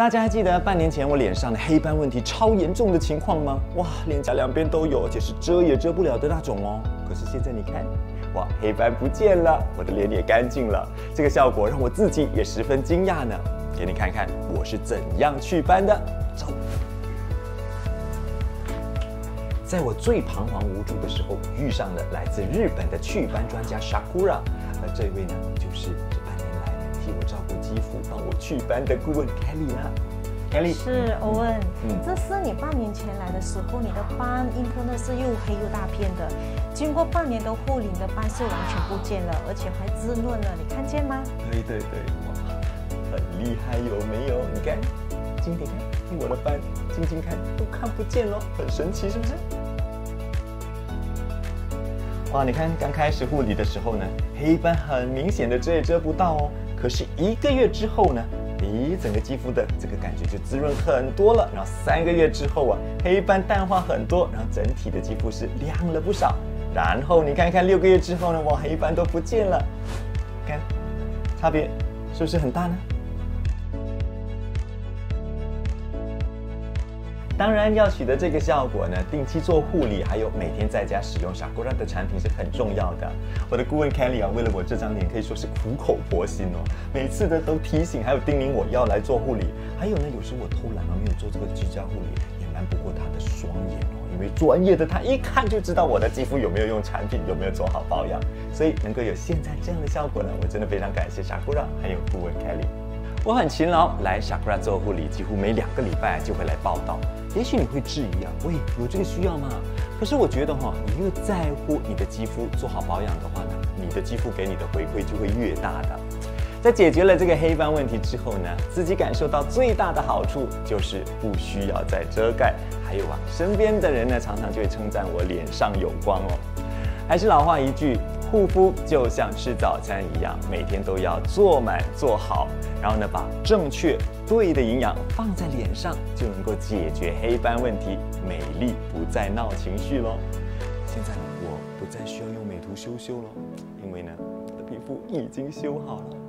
大家还记得半年前我脸上的黑斑问题超严重的情况吗？哇，脸颊两边都有，而且是遮也遮不了的那种哦。可是现在你看，哇，黑斑不见了，我的脸也干净了，这个效果让我自己也十分惊讶呢。给你看看我是怎样祛斑的。走，在我最彷徨无助的时候，遇上了来自日本的祛斑专家 Shakura，而这位呢，就是替我照顾肌肤、帮我祛斑的顾问 Kelly 啦。Kelly 是欧文，嗯这是你半年前来的时候，你的斑应该呢是又黑又大片的，经过半年的护理，你的斑是完全不见了，而且还滋润了，你看见吗？对对对，哇，很厉害，有没有？你看，近点看，我的斑，晶晶看都看不见了，很神奇，是不是？哇，你看刚开始护理的时候呢，黑斑很明显的遮也遮不到哦。可是一个月之后呢，咦，整个肌肤的这个感觉就滋润很多了。然后三个月之后啊，黑斑淡化很多，然后整体的肌肤是亮了不少。然后你看看六个月之后呢，哇，黑斑都不见了，看差别是不是很大呢？当然，要取得这个效果呢，定期做护理，还有每天在家使用 Sakura 的产品是很重要的。我的顾问 Kelly 啊，为了我这张脸可以说是苦口婆心哦，每次呢都提醒还有叮咛我要来做护理。还有呢，有时候我偷懒啊，没有做这个居家护理，也瞒不过他的双眼哦，因为专业的他一看就知道我的肌肤有没有用产品，有没有做好保养，所以能够有现在这样的效果呢，我真的非常感谢 Sakura 还有顾问 Kelly。我很勤劳，来 Sakura 做护理，几乎每两个礼拜就会来报道。也许你会质疑啊，喂，有这个需要吗？可是我觉得哈、你越在乎你的肌肤做好保养的话呢，你的肌肤给你的回馈就会越大的。在解决了这个黑斑问题之后呢，自己感受到最大的好处就是不需要再遮盖，还有啊，身边的人呢常常就会称赞我脸上有光哦。还是老话一句，护肤就像吃早餐一样，每天都要做满做好，然后呢，把正确对的营养放在脸上，就能够解决黑斑问题，美丽不再闹情绪喽。现在我不再需要用美图修修了，因为呢，我的皮肤已经修好了。